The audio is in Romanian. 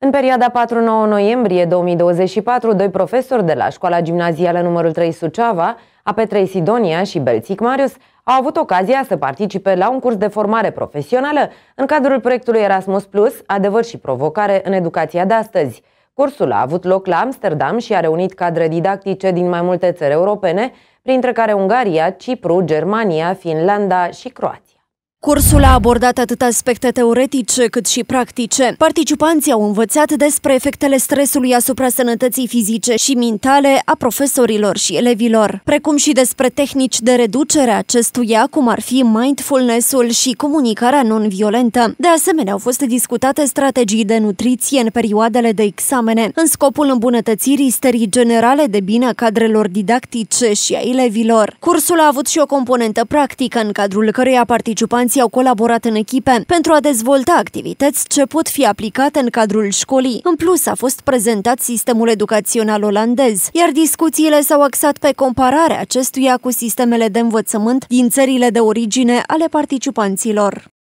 În perioada 4-9 noiembrie 2024, doi profesori de la școala gimnazială numărul 3 Suceava, AP3 Sidonia și Belțic Marius, au avut ocazia să participe la un curs de formare profesională în cadrul proiectului Erasmus Plus, adevăr și provocare în educația de astăzi. Cursul a avut loc la Amsterdam și a reunit cadre didactice din mai multe țări europene, printre care Ungaria, Cipru, Germania, Finlanda și Croația. Cursul a abordat atât aspecte teoretice cât și practice. Participanții au învățat despre efectele stresului asupra sănătății fizice și mentale a profesorilor și elevilor, precum și despre tehnici de reducere a acestuia, cum ar fi mindfulness-ul și comunicarea non-violentă. De asemenea, au fost discutate strategii de nutriție în perioadele de examene, în scopul îmbunătățirii stării generale de bine a cadrelor didactice și a elevilor. Cursul a avut și o componentă practică, în cadrul căreia participanții studenții au colaborat în echipe pentru a dezvolta activități ce pot fi aplicate în cadrul școlii. În plus, a fost prezentat sistemul educațional olandez, iar discuțiile s-au axat pe compararea acestuia cu sistemele de învățământ din țările de origine ale participanților.